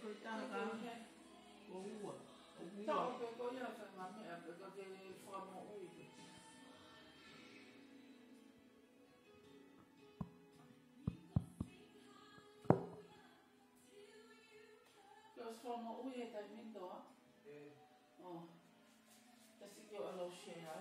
Afrikaanse oua. a pe a pe ka te whamo ui. Kios whamo ui e tai mintoa? E. Oh. Tasi kio alo shea,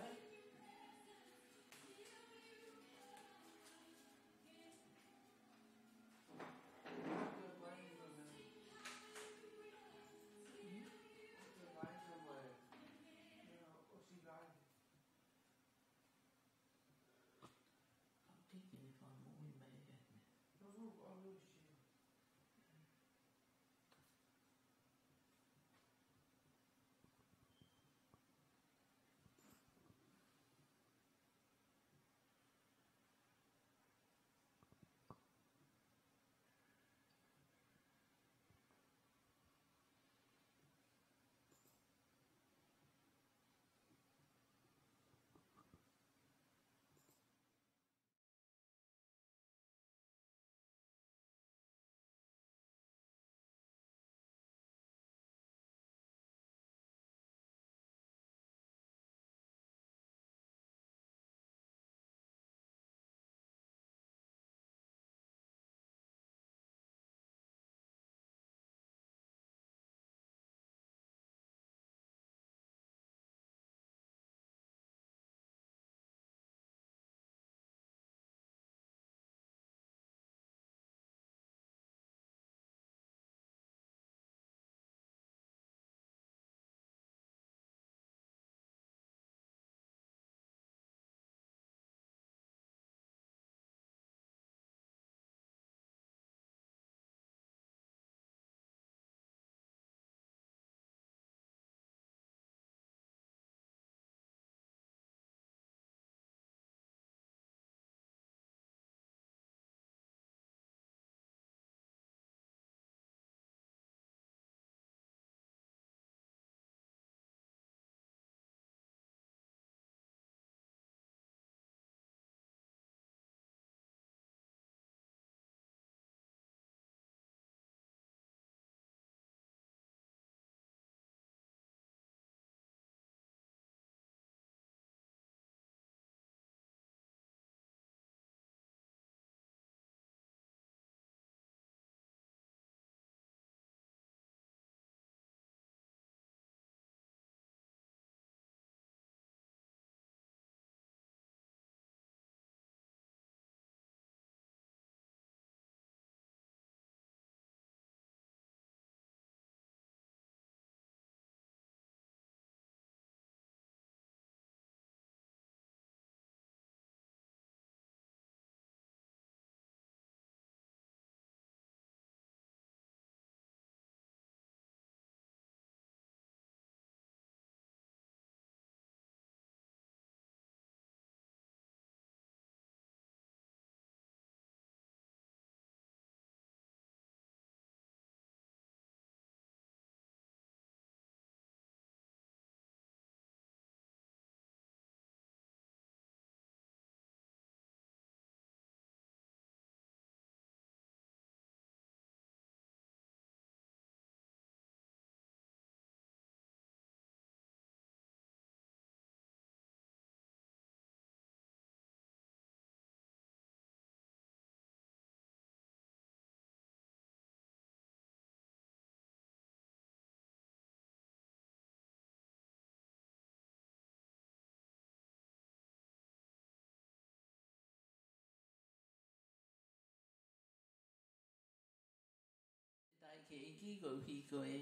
ke i ki go hi ko e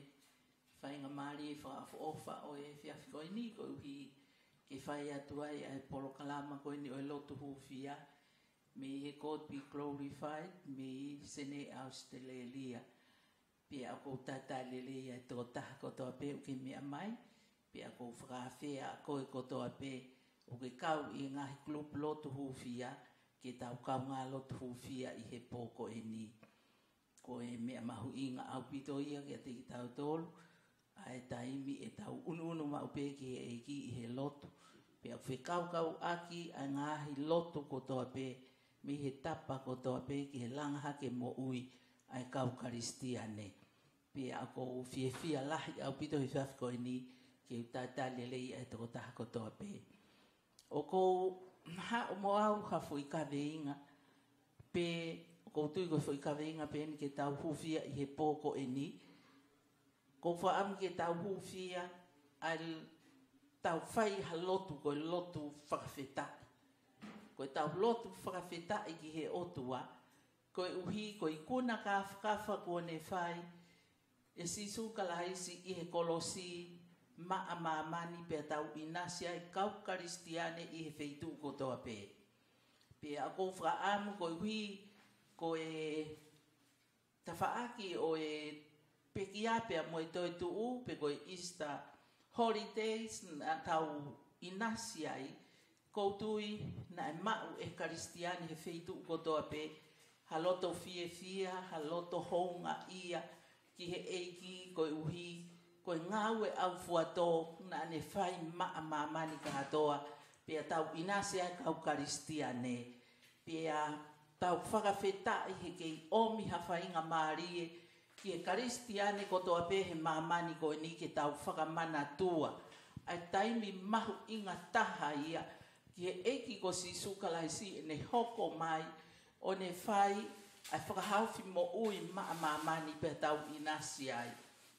fai nga mali e fa fa o fa o e fi afi ko ni ko hi ke fai atua e a polo kalama ko ni o e lotu hu fia me he kod be glorified me sene australia pe a ko tata le le ya to ta ko to pe ke me mai pe a ko fra fe a ko e ko to pe o ke kau i ngā he klup lotu hu fia ke tau kau ngā lotu hu fia i he poko e ni ko e mea mahu inga au pito ia ki a te tau tolu, a e taimi e tau unu ma upe ki e eki i he loto pe au kau kau aki a ngāhi lotu ko toa pe, mi he tapa ko toa pe ki he langaha ke mo ui a e kau karistia ne. pe a ko u fie fia lahi au pito i fafiko e ni ki u tātale lei a e toko taha ko toa pe. O ko ha o mo au hafu i ka inga, pe koutui koe whoi kawenga pēni ke tau hufia i he pōko e ni. Ko wha am ke tau hufia al tau whai ha lotu ko e lotu whakawheta. Ko e tau lotu whakawheta i ki he otua. Ko e uhi ko i e kuna ka whakawha kua ne whai. E si su kalahaisi i he kolosi ma a ma mani pe tau inasia e kau karistiane i he feitu kotoa pē. Pe a kofra amu ko e i hui ko e tafaaki o e peki apea mo e toi tuu pe ko e Easter holidays na tau inasi ai koutui na e mau e karistiani he feitu kotoa pe haloto fie fia, haloto honga ia ki he eiki ko e uhi ko e ngau e au fuato na ne fai maa maa mani ka toa pe a tau inasi ai kau karistiani pe a tau whakawheta i heke i omi hawha inga Mārie, ki e karistiane ko toa pehe mamani ko e ni ke tau whakamana tua. Ai taimi mahu inga taha ia, ki e eki ko si sukalai si e ne hoko mai, o ne whai, ai whakahaufi mo ui maa mamani pe tau inasi ai.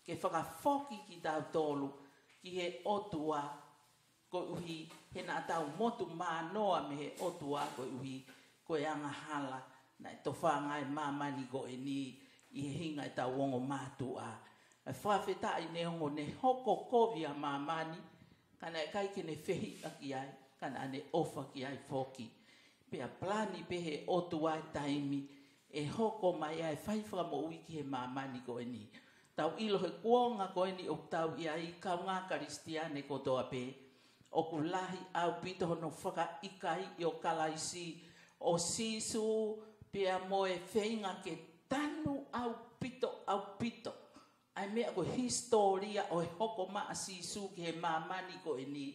Ke whakafoki ki tau tolu, ki he otua ko uhi, he nā tau motu mā me he otua ko uhi, koe anga hala na to fa ngai e ma mani go ni i hinga ta wongo matu a fa fe i ne ngo ne hoko ko via mamani, mani kana e kai ke ne fehi a ki ai kana ne ofa ki ai foki pe a plani pe he o tu ai taimi e hoko mai ai fai fra mo wiki he mamani mani go ni tau ilo he kuonga ko ni o tau i ai ka nga kristiane ko to ape o lahi au pito no faka ikai yo kalaisi kalaisi o sisu pia moe feinga ke tanu au pito au pito. Ai mea ko historia o hoko maa sisu ke he mamani ko e ni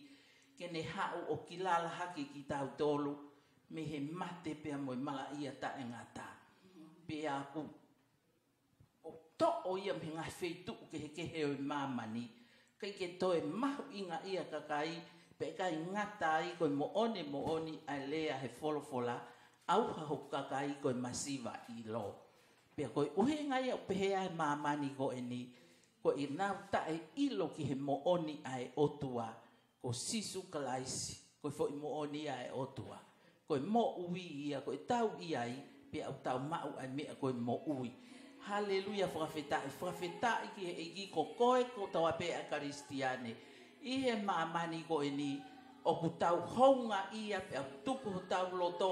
ke ne hau o kilala haki ki tau tolu me he mate pia moe mala ia ta e ngā ta. Pia ku o to o ia me ngā feitu ke he ke he o mamani kei ke toe mahu inga ia kakai pe kai ngata i koe moone one mo lea he folofola fola au ha hoka kai ko masiva i lo pe ko uhe ngai o pe ai mama ni ko ni ko i na ta e i lo ki he mooni oni ai o ko sisu kalaisi ko fo i mo oni ai o ko mo ui ia ko tau i ai pe au tau mau ai me ko mo ui Haleluya frafeta frafeta ki e gi ko ko e ko tawa pe a kristiane i he mamani ko ni o ku tau honga ia pe tu tau loto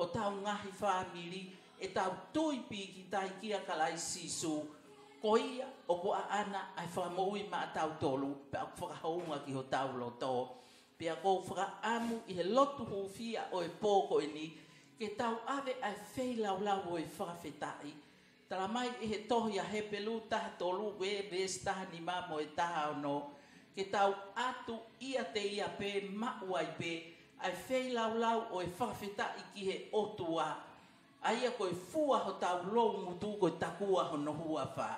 o tau ngahi whamiri e tau tui piki tai kia kalai sisu ko ia o ko a ana ai whamaui ma a tau tolu pe a whakahaunga ki ho tau loto pe a kou whakaamu i he lotu hufia o e pōko ini ke tau ave ai whei laulau o e whawhetai tala mai i he tohi a hepelu taha tolu we res taha ni mamo e taha ono ke tau atu ia te ia pe mauai pe ia pe ai fei lau lau o e fafeta i ki he otua. Ai a koe fua ho tau lou mutu koe takua ho nohua wha.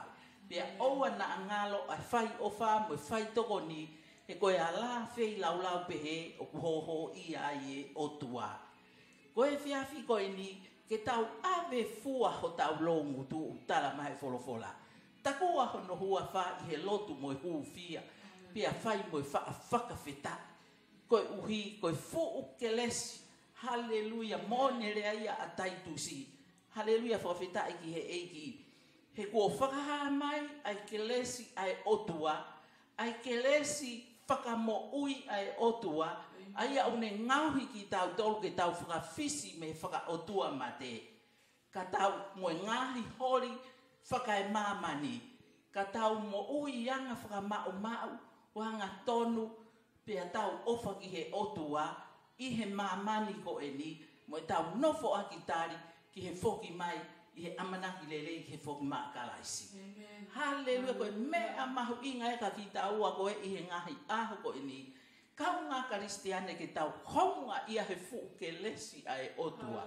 Pea oua na angalo ai fai o wha mo e fai toko ni he koe a la fei lau lau pehe o kuhoho i a i e otua. Koe fiafi koe ni ke tau ave fua ho tau lou mutu u tala mai folofola. Takua ho nohua wha i he lotu mo e huu fia. Pea fai mo e wha a koe uhi, koe fu ukelesi. Haleluya, mone rea ia atai tusi. Haleluya, fawafita aiki he eiki. He kuo whakaha mai, ai kelesi ai otua. Ai kelesi whakamo ui ai otua. Ai au ne ngauhi ki tau tolu ke tau whakafisi me whaka otua mate. Ka tau moe ngahi hori e mamani. Ka tau mo ui anga whakamau mau, wanga wanga tonu, pe atau ofa ki he otua i he maamani ko e ni mo e tau nofo a ki tari ki he foki mai i he amana ki lele ki he foki maa kalaisi. Halleluja ko e me a mahu inga e ka ki tau a ko i he ngahi aho ko e ni kau ngā karistiane ke tau honga i a he fu ke lesi a e otua.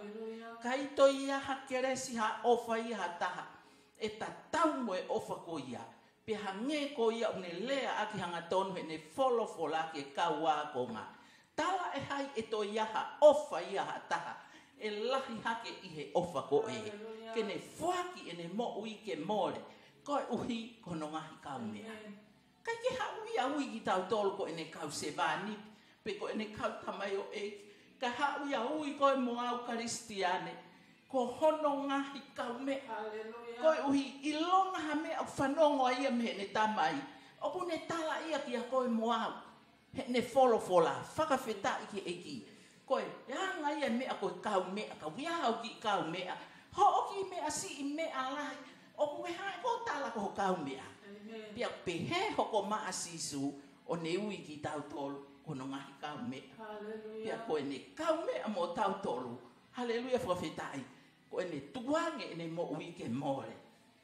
Kaito i a ha keresi ha ofa i ha taha e ta tau mo e ofa ko i a peha nge ko ia une lea aki hanga tonu he ne folo fola ke kawa konga. Tala e hai e to iaha ofa iaha taha e lahi hake i he ofa ko e. Ke ne fuaki e ne mo ui ke more ko e uhi kono ngahi kau mea. Kai ke hau ia ui ki tau tolu ko e ne kau se vani pe ko e ne kau tamayo e ka hau ia ui ko e moa u karistiane ko hono ngā hi me. Hallelujah. Koe uhi, i longa ha me au whanongo a ia me ne tamai. Oku ne tala ia ki a koe moau. He ne folo fola, whakawhetā i ki eki. Koe, ia ngā ia mea koe kau mea, ka wia hau ki kau mea. Ho o ki mea si i mea lai. Oku me hae ko tala koho kau mea. Pia pehe hoko maa sisu o ne ui ki tau tolu. Kono ngā hi kau mea. Pia koe ne kau mea mo tau tolu. Hallelujah for a fetai o ene tuange ene mo ui ke more.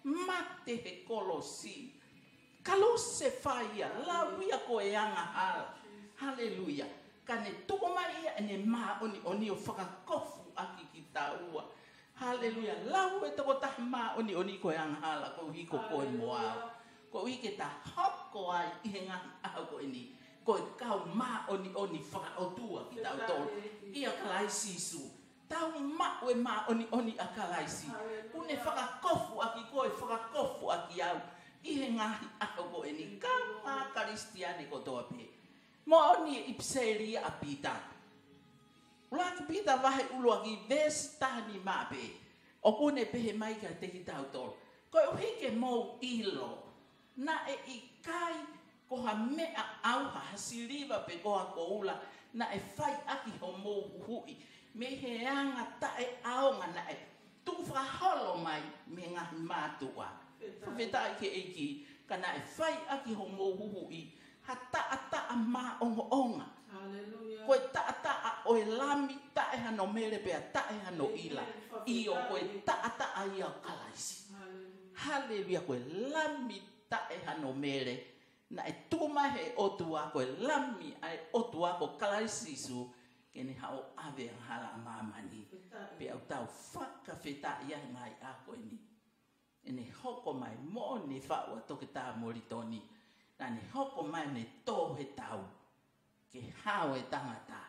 Mate he kolosi. Kalose faia, la uia ko e anga hala. Hallelujah. Kane tuko mai ia ene maa oni oni o whakakofu aki ki taua. Hallelujah. La ue tako ta maa oni oni ko e anga hala ko uhi ko koe moa. Ko uhi ke ta hoko ai ihe ngang au ko eni. Ko e kau maa oni oni whakaotua ki tau tolu. Ia kalai sisu. Hallelujah tau ma ue ma oni oni a Une faka kofu aki koe, whaka kofu aki au. Ihe ngahi ako koe ni kama karistiane kotoa pe. Mo oni e ipseri a pita. Ula ki pita vahe ulu aki ves tani ma pe. O kune pehe maika te hitau tolu. Koe uhike mou ilo. Na e ikai koha mea auha hasiriva pe koha koula. Na e fai aki ho mou Na e fai aki ho mou hui me he anga ta e aonga na e. Tu whaholo mai me ngā mātua. Whaweta i ke eiki, ka na e whai aki ho mō huhu i, ha ta a ta a mā ongo onga. Hallelujah. Koe ta a ta a oe lami ta e hano mele pea ta e hano ila. Io koe ta a ta a ia kalaisi. Hallelujah. Koe lami ta e hano mele. Na e tūmahe o tuako, e lami ai o tuako kalaisi suu ene hao ave a hala a mamani. Pe au tau whaka whetā ia mai a koe ni. Ene hoko mai mō ne whaua toke tā mori toni. Na ne hoko mai ne tō he tau. Ke hao e tangata.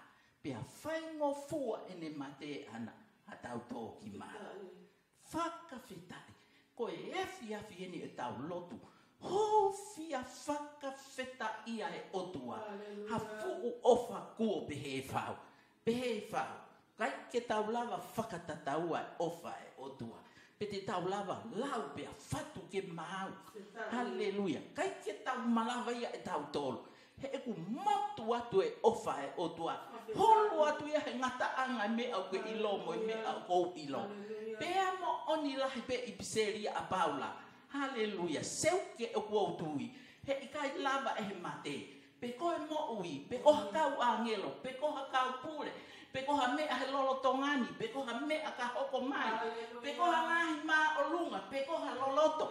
Pe a whaingo fua ene mate ana a tau tō ki mā. Whaka whetā i. Ko e e fia ene e tau lotu. Ho fia whaka whetā ia e otua. Ha fuu ofa kuo pe e whaua pehe i whau. Kai ke tau lava whakatataua e ofa e otua. Pe te tau lava lau pea whatu ke maau. Halleluja. Kai ke tau malava ia e tau tolu. He eku matu atu e ofa e otua. Holu atu ia he ngata anga me au ke ilomo e me au kou ilo. Pea mo oni lahi pe i piseria a paula. Halleluja. Seu ke eku autui. He ikai lava e he matei pe koe mo ui, pe koha mm. kau angelo, pe koha kau pule, pe koha mea he lolo tongani, pe koha mea ka hoko mai, pe koha ngahi maa o lunga, pe koha loloto,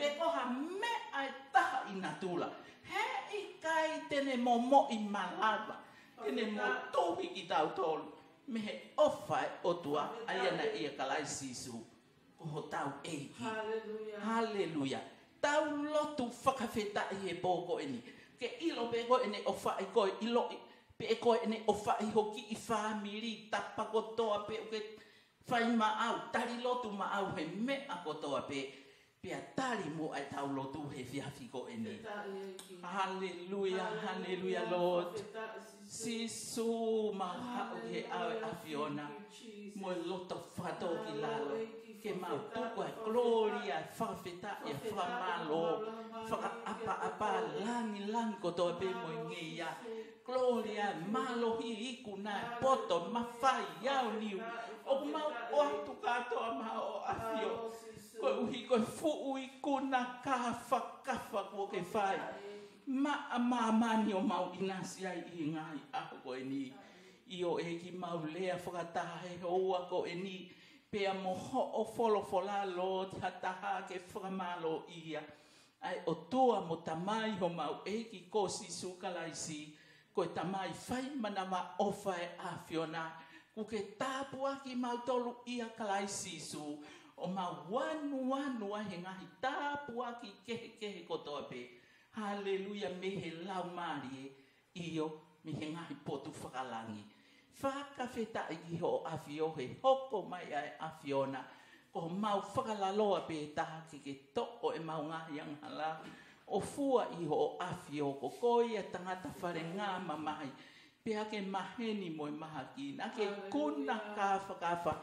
pe koha mea e taha i natula. He i kai tene mo mo i malaba, tene mo tohi ki tau tolu, me he ofai e o tua aiana i a kalai sisu, koho tau eiki. Hallelujah. Hallelujah. Tau lotu whakawhetai e pōko eni. Hallelujah ke ilo pe ko ene o fa ko ilo pe ko ene o fa i hoki i fa miri tapa ko to ape ke fa ma au tari lo tu ma au he me a ko to ape pia tali mo ai tau lo tu he fi hafi ko ini. Halleluja, halleluja Lord. Si su ma hau ke awe afiona. Mo e loto fato ki lalo. Ke ma tuku e gloria e fafeta e famalo. Faka apa apa langi langi koto e pe mo ingeia. Gloria e malo hi iku na e poto ma fai yao niu. O ma o atu kato a ma o afiona. Ko uhi ko fu ui ko na ka fa ko ke fai. Ma ma ma ni o mau inasi ai i ngai a ko e ni. I o e ki mau lea whakata he hoa ko e ni. Pe mo ho o folo fola lo ti hataha ke whamalo ia. Ai o tua mo tamai ho mau e ki ko si sukalaisi. Ko e tamai fai mana ma ofa e a fiona. Ku ke tāpua ki mau tolu ia kalaisi su o ma wanu wanu a he ngahi tāpu aki kehe kehe kotoa pe. Haleluia me he lau maari e io me he ngahi potu whakalangi. Whakawheta i iho awhi o he hoko mai ai awhi ona. Ko mau whakalaloa pe taha ki ke toko e mau ngahi anghala. O fua iho o awhi o ko koi e tangata whare ngā mamahi. Pea ke maheni moi maha ki. Na ke kuna ka whakawha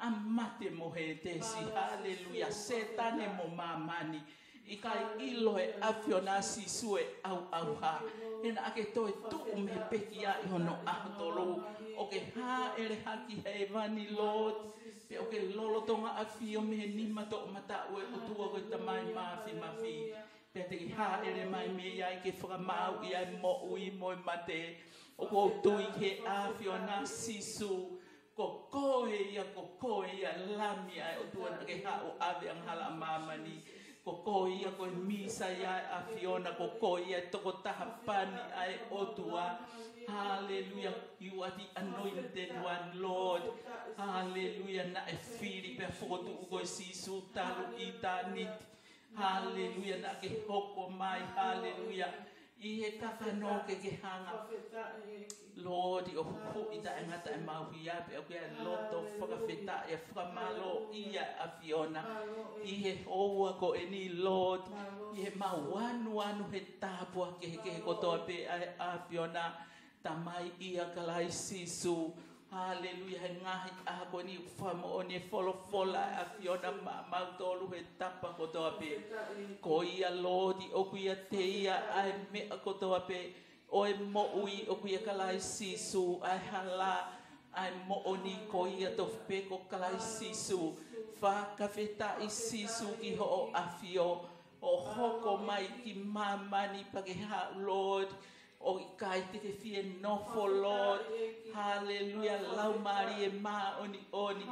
a mate mo he te si haleluya setane mo mamani i kai ilo e afio na si sue au au ha ena ake toi tu me peki a i hono ahotolo o ke ha ele haki hei vani lot pe o ke lolo tonga afio me nima to mata ue o tua koe tamai mafi mafi pe te ki ha ele mai me ia i ke whakamau i ai mo ui moi mate o kou tui ke afio na si sue kokoe ya kokoe ya lami ai o tuana ke ha o ave ang hala mama ni kokoe ia koe misa ia a Fiona kokoe ia toko tahapani ai o tua Hallelujah. You are the anointed one, Lord. Hallelujah. Na e whiri pe whokotu uko e sisu talu itanit. Hallelujah. Na ke hoko mai. Hallelujah. i e tawha no ke ke hanga. Lord, i o hoko i ta angata e mahu i ape, o kia loto whakawheta e whakamalo i a awhiona. I he oua ko e ni, Lord, i he mawanu anu he tāpua ke he ke he kotoa pe a awhiona. Tamai i a kalai sisu. Tamai i a kalai sisu. Haleluya, he ngahi ka hako ni ufamo o ni folo fola a fiona ma mautolu he tapa koto ape. Ko ia lodi o kuia teia a he mea koto ape. O e mo ui o kuia kalai sisu a he hala. A he mo o ni ko ia tof peko kalai sisu. Fa ka feta i sisu ki ho o a fio. O hoko mai ki mamani pake ha lodi o i kai te ke fie nofo Lord. Hallelujah. Lau mari e ma oni oni.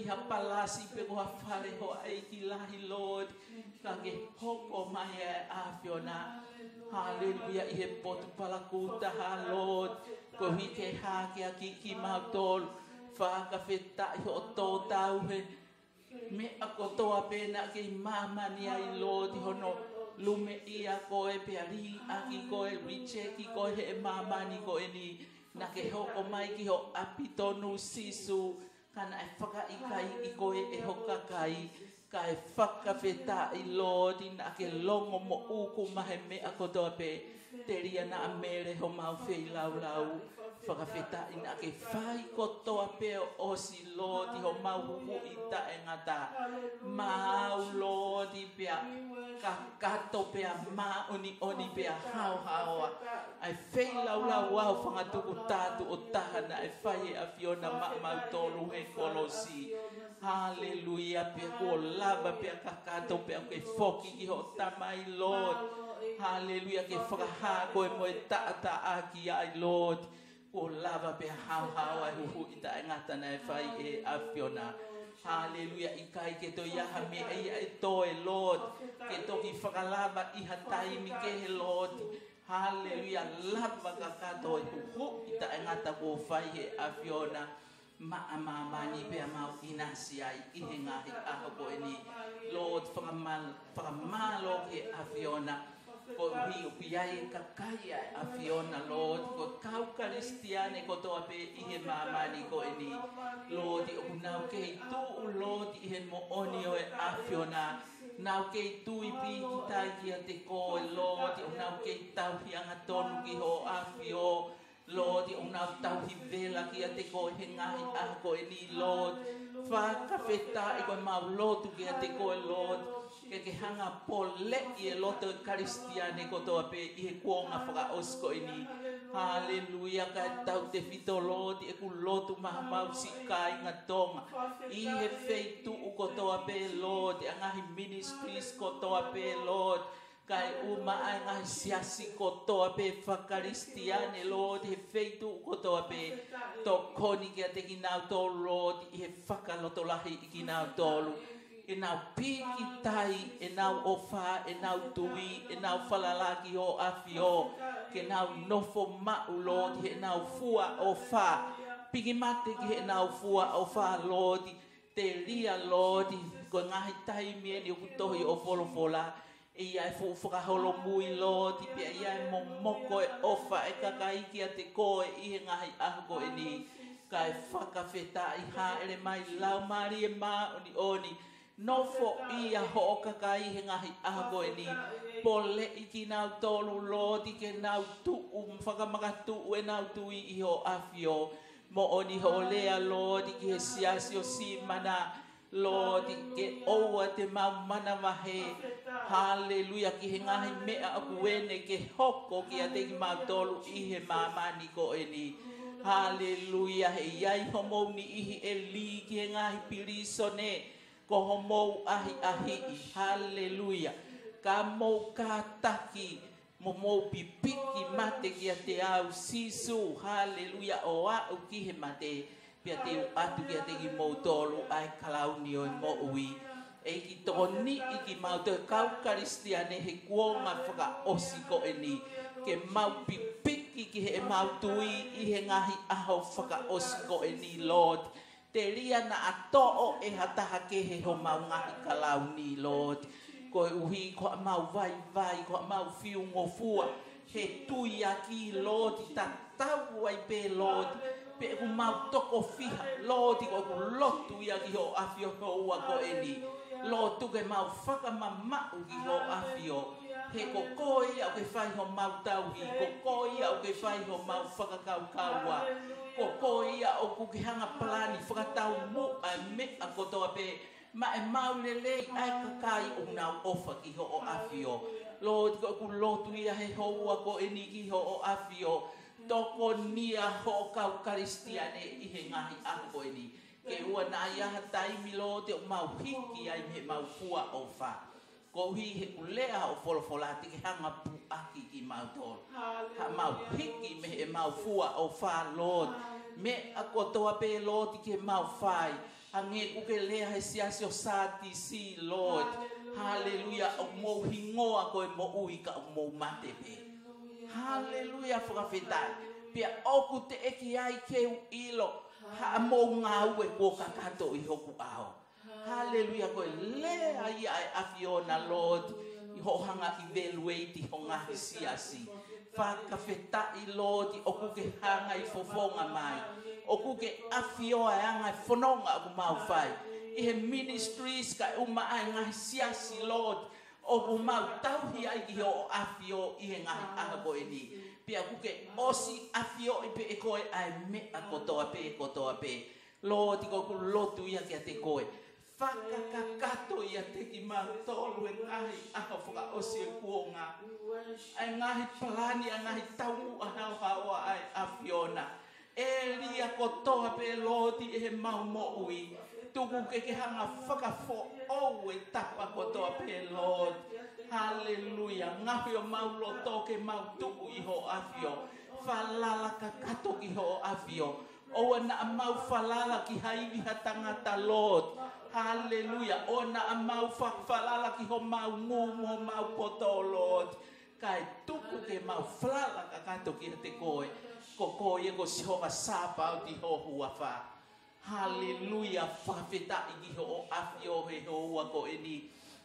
I ha palasi pe o ha fare ho aiki lahi Lord. Ka ke hoko mai e a fiona. Hallelujah. I he potu palakuta ha Lord. Ko hi ke ha ke a ki ki ma tolu. Fa ka fe tai ho to tau he. Me a kotoa pena ke i mamani ai Lord. Hono. Hallelujah lume ia koe peari a ki koe riche ki koe he mamani koe ni na ke hoko mai ki ho apitonu sisu kana e whaka i kai i koe e hoka kai ka e whaka whetā i lōdi na ke longo mo uku mahe me a kodoa pe. te ria na a mere ho mau fei lau lau whakawheta ina ke whai kotoa peo o si lodi ho mau humu i ta e ngata mau lodi pea ka kato pia ma oni oni pea hao hao ai fei lau lau au whangatuku tātu o tahana ai whai a fiona ma mau tolu he kolosi Hallelujah pia ko lava pia ka pia ke foki i ho tamai lord Hallelujah ke whakaha hako e taata aki ai Lord. O lava pe hau hau ai uhu i ta ngata na e e awhiona. Hallelujah, i kai ke to iaha me e e to e Lord. Ke toki whakalava i hatai mi ke he Lord. Hallelujah, lava ka kato e uhu i ta ngata ko whai e awhiona. maamamani pe amau inasi ai i he ngahi aho koe ni. Lord, whakamalo ke awhiona vi upiai kalkaya afiona Lord ko kau kristiane ko to ape ihe mama ni ko eni Lord unau ke tu Lord ihe mo onio e afiona nau ke tu ipi kita ia te ko Lord unau ke tau hiang aton ki ho afio Lord, una tau hi vela ki a te ko he ngahi a ko e ni, Lord. Whakawheta i koe mau lotu ki a te ko, Lord. ke ke hanga pole i e loto karistia ne koto ape i he kuonga whaka osko e ni. Haleluia ka e tau te fito loti e ku lotu maha mau si ka i ngā tonga. I he feitu u koto ape lot e angahi ministries koto ape lot. Kai e uma ai ngā siasi kotoa pe whakaristia ne lōd he feitu kotoa pe tō koni kia te ki nāu tō lōd i he whakaloto lahi i ki nāu tō lūd e nau piki tai, e nau ofa, e nau tui, e nau falalaki o afi o, ke nau nofo mau lodi, e nau fua ofa, piki mate ki e nau fua ofa lodi, te lia lodi, ko ngahi tai mieni o kutohi o folo fola, e ia e fu fuka holo mui lodi, pia ia e momoko e ofa, e kakaiki a te koe, ihe ngahi ahuko e ni, kai whakawhetai ha ere mai lau mari e ma oni oni, no fo i a ho o kaka i he ngahi aha koe ni. Po le i ki nau tolu lo di ke nau tu u um, mwhakamaka tu u e nau tu i i ho afio. Mo o ni ho lea lo di ke he siasi o si mana. Lord, ke oua te mau mana mahe. Hallelujah, ki he ngahi mea a kuene ke hoko ki a te mau tolu i he mama ni koe ni. Hallelujah, he iai homouni ihi e li ki he ngahi piriso ne. Hallelujah. kohomou ahi ahi haleluya kamou kataki momou pipiki mate ki te au sisu haleluya o au kihe mate pia te atu kia te ki mou tolu ai ni o mo ui e ki toni i ki mau te kaukaristiane he kuonga osiko e ni ke mau pipiki ki he mau tui i he ngahi aho osiko e ni Lord te ria na a o e hataha ke he ho maungahi ka launi, Lord. Ko e uhi, ko a mau vai vai, ko a mau fiu ngofua, he tui a ki, Lord, i ta tau ai pe, Lord, pe u mau toko fiha, Lord, i ko ku lotu ia ki ho afio ko ua ko e ni. Lord, tu ke mau whaka ma mau ki ho afio, he ko koi au ke whai ho mau tau hi, ko koi au ke whai ho mau whaka kau kaua ko ia o ku ki plani whakatau mo a me a kotoa pe ma e mau le le a ka o na ofa ki o afio Lord ko ku lotu ia he ho ua ko eni ki ho o afio toko nia ho ka ukaristia ne i he ngahi a ko eni ke ua na ia milo te o mau ai he mau kua o faa ko hi he kulea o folofola ti ki hanga pu aki ki mau tol. Ha mau piki me he mau fua o fa lord. Me a kotoa pe lord ki he mau fai. A nge kuke lea he siasi o sati si lord. Hallelujah. O mo hi ngoa ko e mo ui ka o mo mate pe. Hallelujah. Fukafetai. Pia oku te eki ai keu ilo. Ha mo ngau e kua kakato i hoku ao. Hallelujah. Hallelujah koe le ai ai afi o na Lord i ho hanga i velue i ti honga he si a si. Whaka whetā i Lord i oku ke hanga i fofonga mai. Oku ke afi o e ai anga i fononga o mau whai. I he ministries ka uma ai ngā he si a si Lord. O ku mau tauhi ai ki o afi o i he ngahi aha koe ni. Pia kuke osi afi o i pe e koe ai me a kotoa pe e kotoa pe. Lord i koku lotu ia ki a te koe. Lord whakakakato i a te ki ma mātolu e ngahi aha whakaose e kua ngā. Ai ngahi palani, a ngahi taungu a hao haoa ai a Fiona. E lia kotoa pe loti e he mau mo Tuku ke ke hanga whakafo ou e tapa kotoa pe loti. Haleluia. Ngahi o mau loto ke mau tuku iho i ho afio. Whalala kakato ki ho afio. Owa na mau falala ki haini ha tangata Hallelujah. Ona a mau falala ki ho mau ngumu ho mau koto Lord. Kai tuku ke mau falala ka kanto ki te koe. Ko koe e ko sihonga sāpa o ti ho hua wha. Hallelujah. Whawheta i ki ho o afi o he ho hua ko e ni.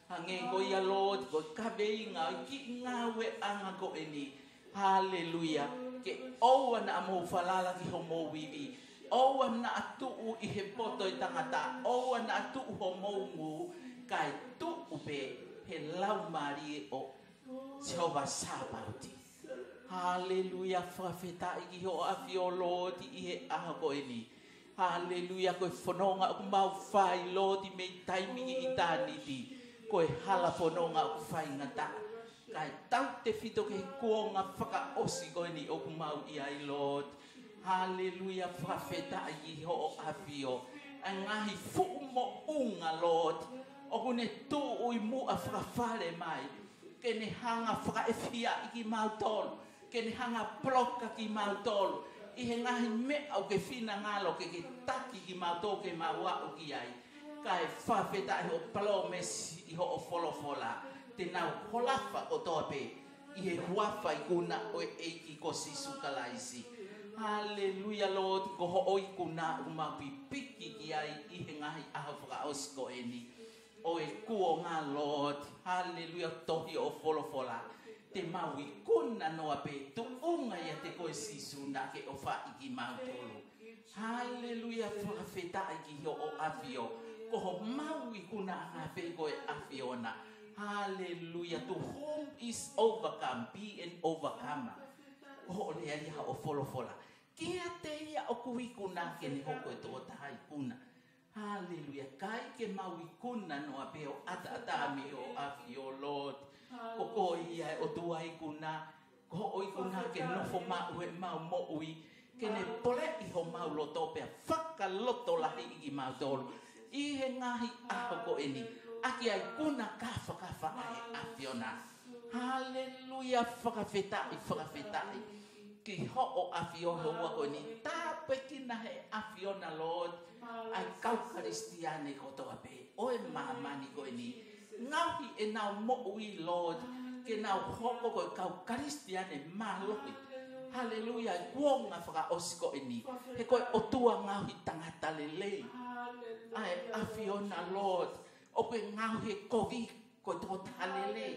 Hange ko ia Lord ko kaweinga ki ngā we anga ko e ni. Hallelujah. Ke owa na mau falala whalala ki ho mou wiwi. Hallelujah. Oua na atu'u i he poto i tangata. Oua na atu'u ho moumu. Kai tu'u pe he lau mari e o. Jehova sāpauti. Hallelujah, whawhetā i ki ho afi o lōti i he aha ko e ni. Hallelujah, koe whanonga o mau whai lōti me i taimi i tāni ti. Koe hala whanonga o whai ngata. Kai tau te whito ke kuonga whaka osi ko e ni o mau i ai lōti. Hallelujah, fafeta yiho avio. Angahi fumo unga Lord. Ogune to uimu afrafale mai. Kene hanga fra efia iki mautol. Kene hanga ploka ki mautol. Ihe ngahi me au ke fina ngalo ke ke taki ki mautol ke maua o ki ai. Kai fafeta iho palo mesi iho o folofola. nau holafa o tope. Ihe huafa iguna o eiki kosi kalaisi. Haleluya, Lord. Koho oi kuna umapipiki kiai ihengai ahafra osko eni. Oe kuo ngā, Lord. Haleluya, tohi o folofola. Te maui kuna noa pe tu unga ia te koe sisu na ke o whaiki mautolo. Haleluya, whakawheta ki hio o Ko Koho maui kuna ngā whekoe awiona. Hallelujah. To whom is overcome, be an overcomer. Oh, le ia o folo fola. Kia te ia o kuhi kuna ke ni hoko e tō tahai kuna. Hallelujah. Kai ke maui kuna no ape o ata ata me o afi o Lord. O ko ia o tua kuna. Ko o i kuna ke nofo mau e mau mo ui. Ke ne pole i ho mau loto pea. Whaka loto lahi i ki mau tolu. I he ngahi aho ko eni. Aki ai kuna kafa kafa ai afi o nā. Hallelujah. Whakawhetai, whakawhetai. Hallelujah ki o afio hoa oni tape kina he afio na Lord ai kau kristiane kotoa pe oe mama ni ko ni ngau hi e nau mo'ui Lord ke nau ho'o ko kau kristiane malohi Haleluya, kuonga whaka osiko ini. He ko o tua ngau hi tangata lelei. Ai, afiona Lord. O koe ngau he kovi ko tō tanele.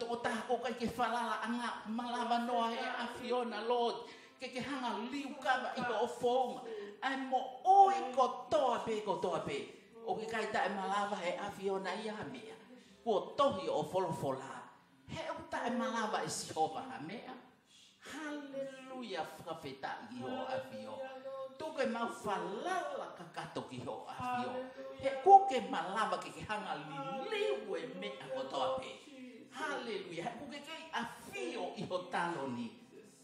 Tō tāko kai ke whalala anga malawa noa e a Fiona, Lord. Ke ke hanga liu kawa i o whonga. Ai mo oi ko toa pe ko toa pe. O ke kai tae malawa e a Fiona i a mea. Ko tohi o wholofola. He o tae malawa e si hova ha mea. Hallelujah, whakawhetā i o a Fiona tuke mau falala kakatoki ho afio. He koke malava ke ke hanga liliu e mea kotoa pe. Hallelujah. He koke kei afio i ho taloni.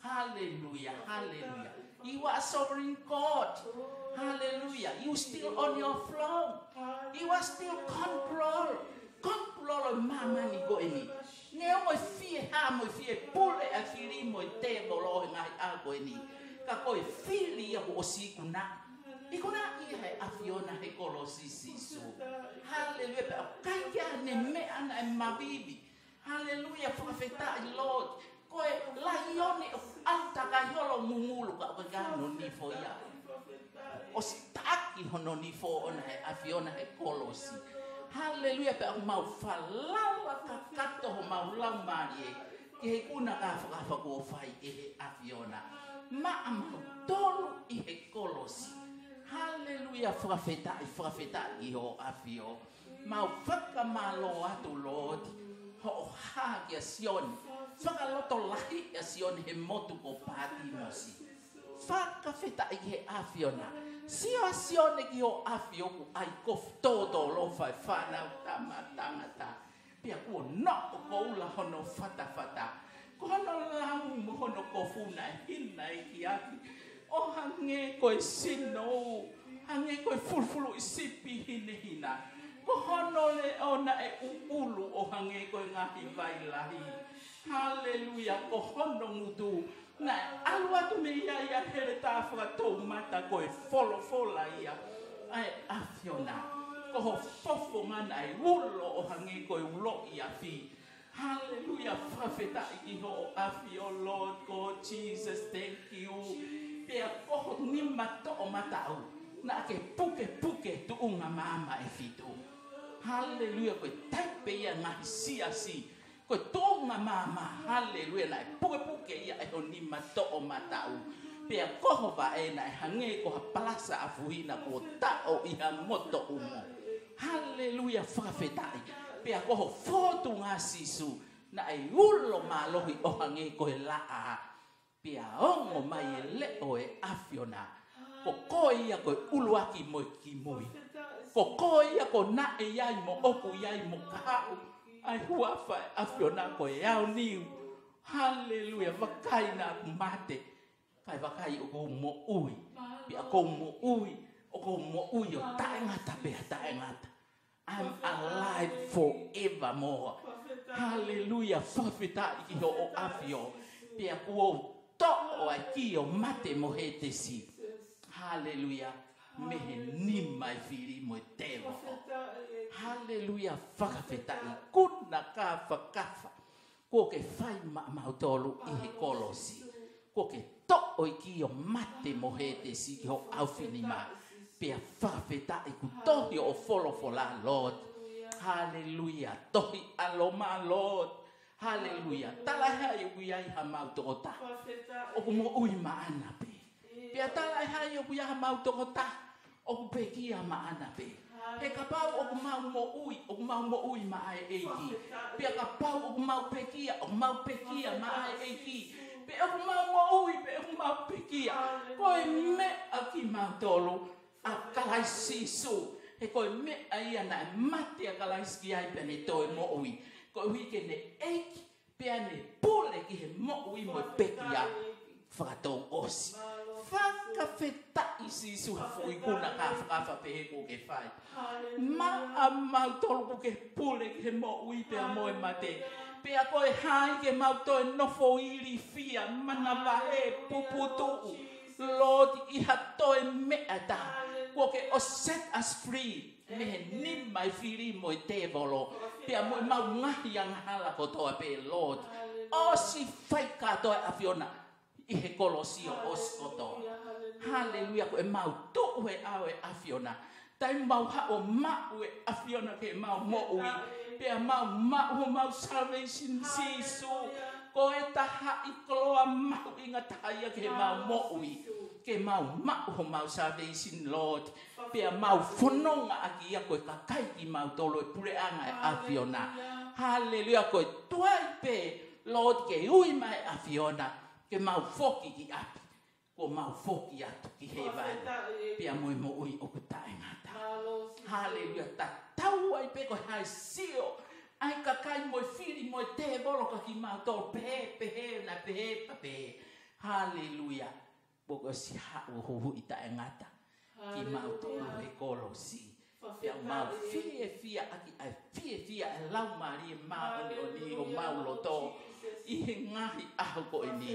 Hallelujah. Hallelujah. You are sovereign God. Hallelujah. You still on your throne. You are still control. Control of mama ni go eni. Oh, ne mo fie ha mo fie pule afiri mo te mo lo ngai a go Hallelujah kako e fili ia o osi kuna i kuna i he afiona he kolosi sisu Hallelujah! pe kai ne me ana e mabibi haleluya fafeta i lord koe laione o alta kai holo mungulu ka wegano ni fo ia o si taki hono ni fo ona he afiona he kolosi Hallelujah! pe au mau falawa kakato ho mau lau marie ke he kuna ka whakawhakuo whai e he afiona ma'amatolu todo he kolosi. Haleluia, whawheta frafeta whawheta i ho Mau whakamalo atu Lord, ho o hāgia é sion, lahi a sioni he motu ko pāti mosi. Whakawheta i he awhiona. Sio a sion ki ho awhi o ku ai todo lo whai whanau tamata. Pia kuo no o koula hono fata fata kono lau mohono ko funa hina i aki. O hange ko e sino u, hange ko e fulfulu i sipi hine hina. Ko hono le ona e uulu o hange ko e ngahi vai lahi. Halleluja, ko hono ngudu. Na alua tu me ia ia here tāwha tō mata ko e folo fola ia. Ai afiona, ko ho fofo mana e ulo o hange ko e ulo ia fii. Hallelujah. Father, thank you, oh Lord God Jesus. Thank you. Be a ni mato o matau. Na ke puke puke tu unga mama e fitu. Hallelujah. Koe taipe ia ngahi sia si. Koe tonga mama. Hallelujah. Na puke puke ia e ho ni mato o matau. Pia koho va e na e hange ko ha palasa afuhina ko o iha moto umo. Hallelujah. Father, thank you. pia koho fotu nga sisu na ai ulo malohi o hangi ko e laa. Pia ongo mai e leo e afiona. Ko koi ia ko e uluaki moi ki moi. Ko koi ia ko na e iai mo oku iai mo kau. Ai huafa e afiona ko e au niu. Hallelujah, vakai na mate. Kai vakai o ko mo ui. Pia ko mo ui. O ko mo ui o taengata pia taengata. I'm alive forevermore. Hallelujah. fafita iyo o afio. Pia kuo to o oh, akio mate mohete si. Haleluya. Mehe nima ifiri mo tevo. Hallelujah. fakafeta i kuna kafa kafa. Ko ke fai ma mautolo i kolosi. Ko ke to o oh, ikio mate mohete si yo aufinima. pia fafeta e ku tohi o folo fola Lord. Hallelujah. Tohi aloma Lord. Hallelujah. Tala ha e ui ai ha mau to ota. O ku mo ui maana pe. Pia tala ha e ui ai ha mau to ota. O ku peki ha maana pe. He ka pau o ku mau mo ui. O ku mau mo ui ma ai eiki. Pia ka pau o ku mau peki ha. O ku mau peki ha ma ai eiki. Pia ku mau mo ui. Pia ku mau peki ha. Koe me aki mau tolu. Pia a kalaisi so he koe me ai ana e mate a kalaisi ki ai pene toi mo ui koe hui ke ne eik pia ne pole ki he mo ui mo e peki a whakatou osi whaka feta i si su ha fo i kuna ka whakafa pe he ko ke whai ma a mau tolu ku ke pole ki he mo ui pe mo e mate pia koe hai ke mau toi nofo iri fia mana wahe puputu u Lord, i ha toi me ata. kuoke o oh, set us free mehe ni mai whiri mo i te volo pia mo i maungahi anghala kotoa pe Lord o si whai katoa a fiona i he kolosio os kotoa haleluia ko e mau to'u he au e a fiona tai mau ha o ma'u e a fiona ke mau mo'ui pia mau ma'u mau salvation Jesus ko e taha i kloa mau inga tahaia ke mau mo'ui ke mau mau ho mau salvation Lord pe mau fononga aki ia koe kakai ki mau tolo e pure anga e a Fiona Hallelujah koe tuai pe Lord ke ui mai a Fiona ke mau foki ki api ko mau foki atu ki he vai e- pe a moe mo ui o kutai ngata Hallelujah ta tau ai pe koe hai sio ai kakai moe firi moe te bolo ka ki mau tolo pe pe he na pe pe Hallelujah poko si ha u ho hu ita e ngata ki ma to u e kolo si fa ma fi e fi a ki a fi e fi a la ma ri ma ni o ni o ma u lo to i he ngahi a ho ko i ni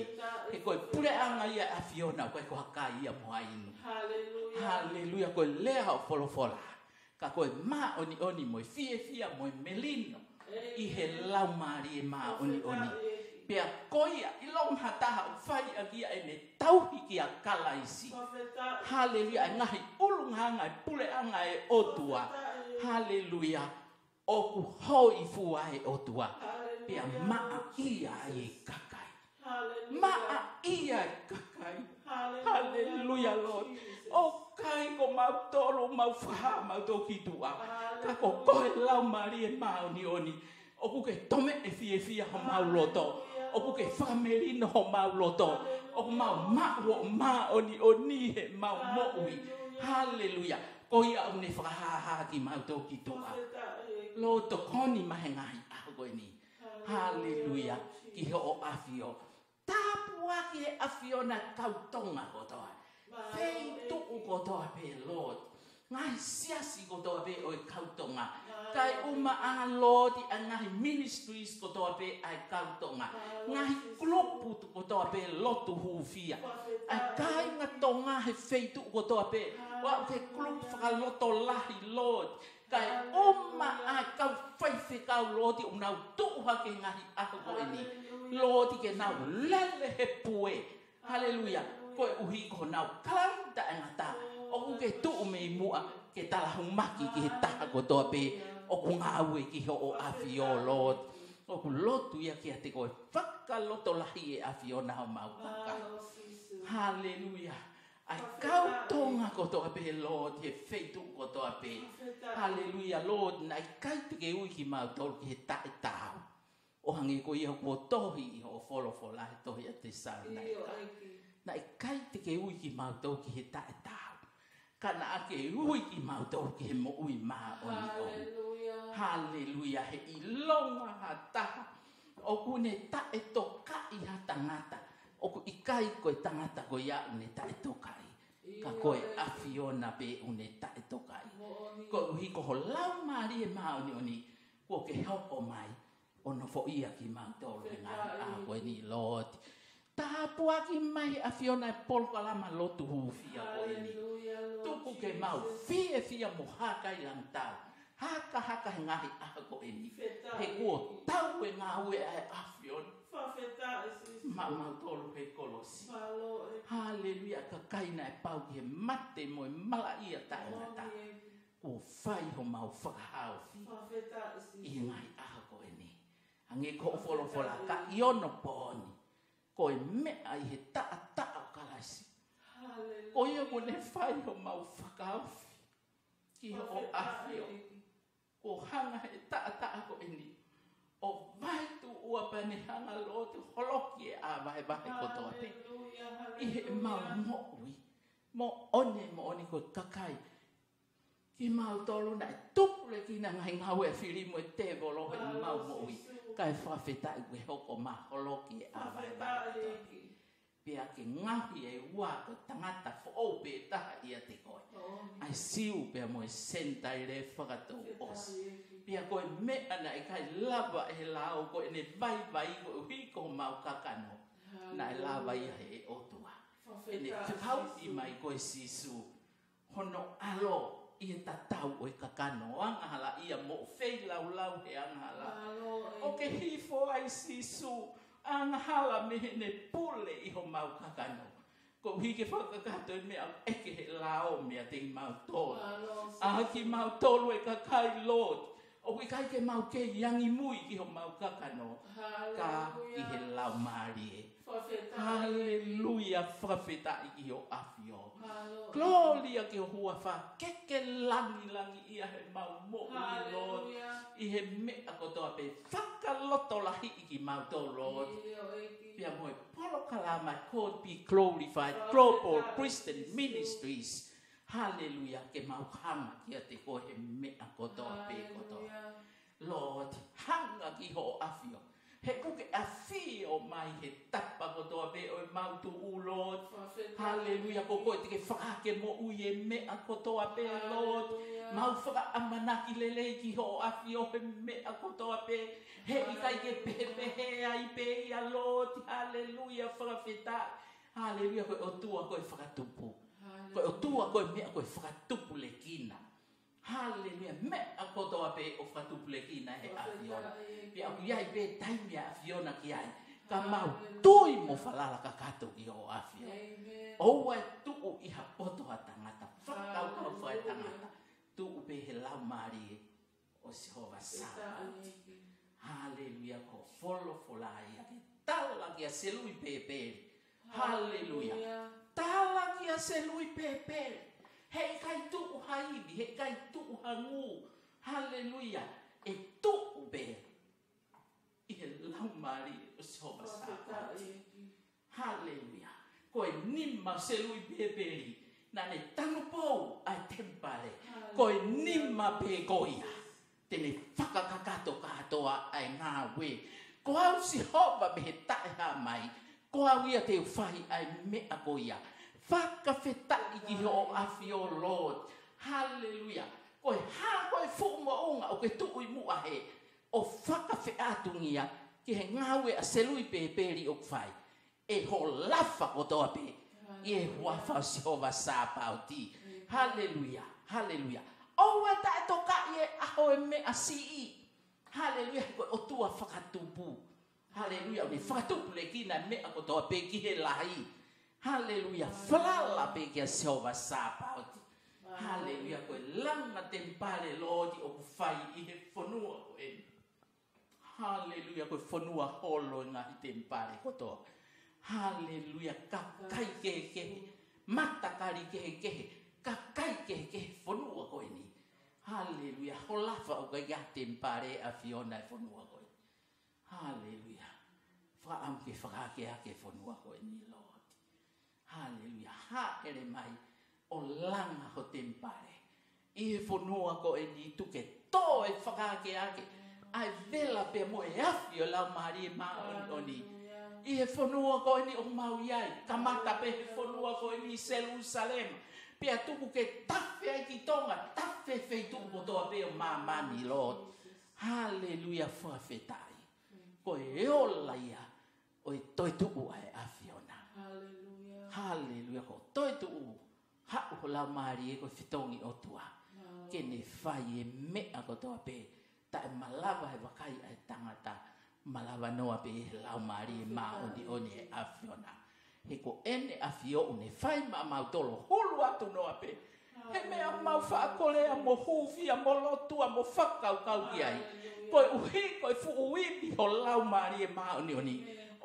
e ko pure anga ia a fi ona ko e ko haka ia mo a inu haleluya ko le ha folo fola ka ko ma oni oni mo fi e fi a mo melino i he la e ma ri ma oni oni, oni pea koia i long hataha o fai a gia e me tauhi ki a kalaisi. Haleluia, e ngahi ulunganga e pule anga e otua. Haleluia, oku hou i fua e otua. Pea maa ia e kakai. Maa ia e kakai. Haleluia, Lord. O kai ko mau tolu mau faha mau toki tua. Kako koe lau marie mau ni oni. Oku ke tome e fie fie ha mau loto. Hallelujah o puke whakamerino ho mau loto. O mau mau o ma oni o ni he mau moui. Halleluja. Ko ia o ne whakahaha ki mau tō ki tō a. Loto koni mahe ngai a koe ni. Halleluja. Ki ho o afio. Tāpua ki he afio na kautonga kotoa. Fei tuku kotoa pe Lord ngai siasi ko toa pe oi kautonga. Tai uma a lodi a ngai ministries ko toa pe ai kautonga. Ngai klopu ko toa pe lotu hufia. Ai kai nga tonga he feitu ko toa pe. Wa te klop whaka loto lahi lodi. Kai uma a kau faife kau lodi o nau tuha ke ngai ako ko ini. Lodi ke nau lele he pue. Hallelujah. Foi uhi ko nau kalanta e ngatai ke tu me mua ke tala humaki ki he taha ko toa pe o ku ngāwe ki ho o afi o lot. O ku lotu ia ki a te koe whaka loto lahi e afi o nao mau kaka. Hallelujah. Ai kau tonga ko toa pe lot he feitu ko toa pe. Hallelujah lot na ai kai te ke ui ki mau tolu ki he tae tau. O hangi ko ia ko tohi i ho folo folahe tohi a te sāna. Na ai kai te ke ui ki mau tolu ki he tae tau kana ake hui ki mau tau ki he mo'ui maa oni o. Halleluja. he i longa ha taha. O ku ne ta e to kai ha tangata. O ku i kai koe tangata ko ia ne ta e to kai. Ka koe e- afiona be une ta e to kai. Ko uhi ko ho lau maari e maa oni oni. Ko ke hopo mai. Ono fo ia ki mau tau ki ngā koe ni loti tāpua ki mai a fiona e polo ka lama lotu hu fia oeni. Tuku ke mau, fie fia mo haka i lang tau. Haka haka he ngahi ahako eni. He kuo tau e ngā ue a a fiona. Fafeta e sisi. Ma mau tolu he kolosi. Haleluia e. ka kaina e pau ki he mate mo e mala ia tae na e. tau. Kuo fai ho mau whakahau fi. Fafeta e sisi. I ngahi ahako eni. Ange ko ufolo fola ka iono po oni ko e mea i he taa taa kalaisi. O ia ko le whai o mau whakaawhi ki o, o awhi o ko hanga he taa taa ko eni. O vai tu ua pane hanga lo tu holoki e a vai vai ko tōte. I he mau mo ui, mo one mo one ko takai. Ki mau tolu na e tupu le tina ngai mau e whiri mo te volo e mau moi. Kai whawheta i we hoko maholo ki e awai vai Pea ke ngahi e ua ko tangata fo o pe taha ia te koe. Ai siu pea mo e senta i re whakatou os. Pia koe me ana e kai lava e lao koe ne vai vai koe hui ko mau kakano. Na e lava ia he e otua. E ne whipau i mai koe sisu. Hono alo. Hono alo. i e tatau o e kakano. O angahala i a mo fei lau lau he angahala. O ke hifo ai sisu, angahala me hene pule i ho mau kakano. Ko hi ke whakakato me au eke he lao me a te i mau tolu. A ki mau tolu e kakai lot. O ke kai ke mau ke yangi mui ki ho mau kakano. Ka i he lao marie. Ka i he lao marie. Haleluya fafeta iki o afio. Gloria ke hua fa. Ke ke langi langi ia he mau mo i Lord. I he me a kotoa pe. Faka loto lahi iki mau to Lord. E Pia moe polo kalama kod be glorified. Global Christian Ministries. Haleluya ke mau hama kia te ko he me a kotoa pe kotoa. Lord, hanga ki ho afio. Hallelujah he kuke a fi o mai he tapa ko toa be o mau tu u lot haleluya ko koe tike whaka ke mo u ye me a ko toa be lot mau whaka amanaki lele ki ho a fi o he me a ko toa be he i kai ke pe me he a i pe i a lot haleluya whaka fita haleluya koe o tua koe whaka tupu koe o tua koe me a koe whaka tupu le kina Hallelujah. Me a koto a pe o fatu ple ki na he a fiona. E pe a kuya i pe taimi a fiona ki ai. Ka mau tui mo falala ka kato i o a fiona. Oua e tuu i ha poto a tangata. Fakau ka fai tangata. Tuu pe he lau maari e o si hova sa. Hallelujah. Ko folo fola i a te tala ki a selui pe pe. Hallelujah. Tala ki a selui pe pe. Hallelujah he kai tuku haibi, he kai tuku hangu, haleluia, e tuku be, i he laumari o soba sata, haleluia, ko e nima se lui beberi, na ne tanupou ai tempare, ko e nima pe goia, te ne whakakakato katoa ai ngā we, ko au si hoba be he tae mai, ko au ia te uwhahi ai me a goia, faka feta i ki ho afi o Lord. Hallelujah. Koe ha koe fuma unga o ke tuu i mua he. O faka fe atungia ki he ngawe a selui pe peri o kwhai. E ho lafa o toa pe. E huafa o siova sa pao ti. Hallelujah. Hallelujah. O wa ta e toka i e aho e me a si i. Hallelujah. Koe o tua fakatupu. Hallelujah. Ni fakatupu le kina me a kotoa pe ki he lahi. Hallelujah. Haleluya. Falala pe kia seova sa paoti. Haleluya. Koe langa tempale lodi o kufai i he fonua koe. Haleluya. Koe fonua holo nga i tempale koto. Haleluya. Kakai kehe kehe. Matakari kehe kehe. Kakai kehe kehe. Fonua koe ni. Haleluya. Holafa o kai tempale a fiona i e fonua koe. Haleluya. Fa amke fa ke ake fonua koe ni lo. Haleluia, ha ere mai o langa ho tempare. I e fonua ko e ni tu ke to e whakake ake, ai vela pe mo e afi o lau maari e maoni. I e fonua ko e ni o mau iai, kamata pe e fonua ko e ni Selusalem, pe a tuku ke tafe ai ki tonga, tafe fei tuku ko toa pe o mamani lot. Haleluia, fuafetai. Ko e ola ia, o e toi tuku ai afi. Hallelujah. Ko toi tu u. Ha u ho lau maari e koi fitongi o tua. Ke ne fai e mea ko toa pe. Ta e malawa e wakai ai tangata. Malawa noa pe e lau maari e maa oni oni e afiona. He ko ene afio u ne fai maa mau tolo hulu atu noa pe. He mea mau faa kolea mo huvi a mo lotu a mo whakau kau iai. Koi uhi koi fu uimi ho lau maari e maa oni oni.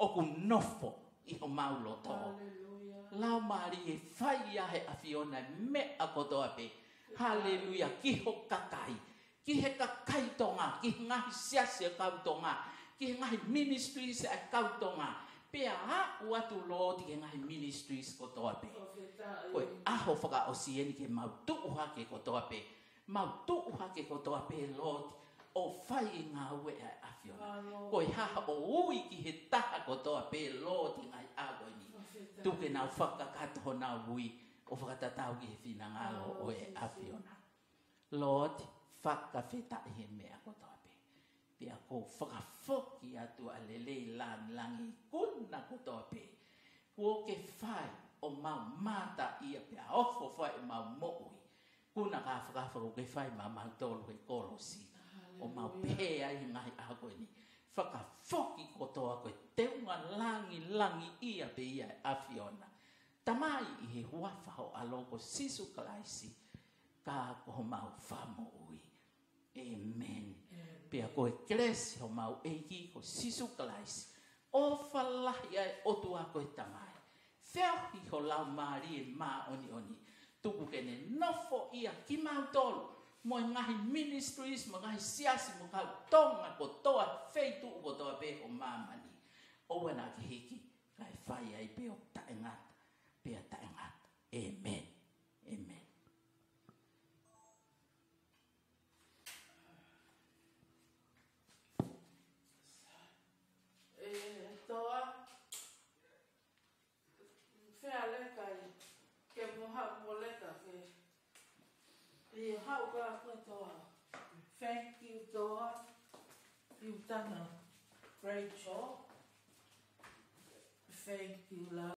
Oku nofo iho mau lotoa. Hallelujah la maari e whai a he awhiona me a kotoa pe. Haleluia, ki ho kakai, ki he kakai tonga, ki ngahi sia kau tonga, ki ngahi ministries a kau tonga. Pe ha ua tu lo di ke ngahi ministries kotoa pe. Koe aho whaka o sieni ke mau tu uha ke kotoa pe. Mau tu uha ke kotoa pe Lord, o whai ngā ue a awhiona. Koe ha o ui ki he taha kotoa pe Lord, ngai agoi ni tuke na whakakatoho na wui o whakatatau ki he whinangalo oh, o e awhiona. Lord, whakawheta e he mea koto api. Pia ko whakafoki atu a lelei lang langi kuna koto api. Kuo ke whai o mau mata ia pia ofo whai o mau mokui. Kuna ka whakafoki ke whai mau mau tolu ke kolosi. O mau pēa i ngai ako ni faka foki kotoa koe te unga langi langi ia pe ia e afiona. Tamai i he huafaho a loko sisu kalaisi ka ko mau famo ui. Amen. Amen. Pea koe kresi ho mau eiki ko sisu kalaisi. O falahi ai e otu a koe tamai. Feo ho lau maari e maa oni oni. Tuku kene nofo ia ki mau tolu. moi ngai ministries ma ngai siasi mo ka tonga ko toa feitu ko toa pe o mama ni o wana ki hiki kai fai ai pe o ta ngat pe ta ngat amen amen e toa fe ale kai ke mo ha mo le ka e ha Thank you, God. You've done a great job. Thank you, love.